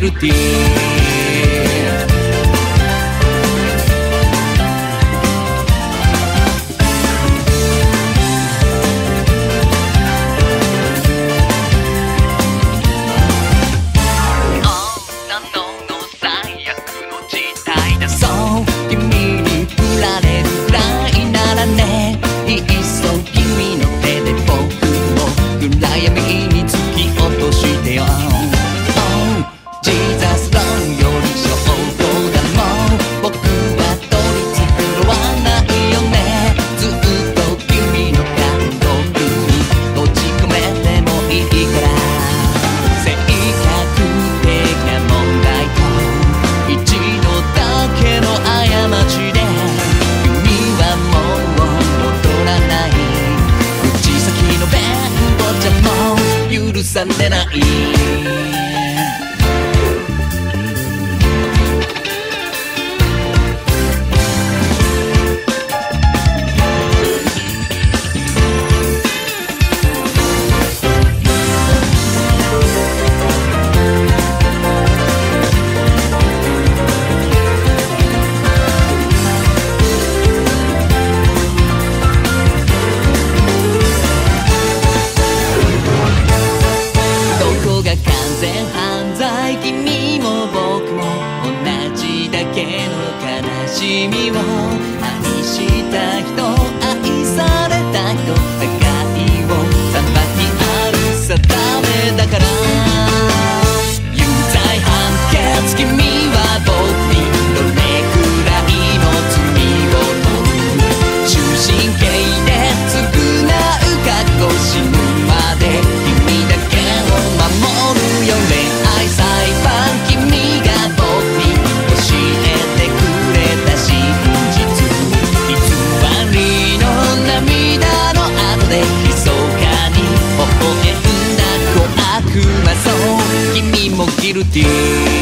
Jequirutins. されない。dreamy one. Tiruti.